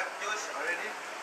have juice already?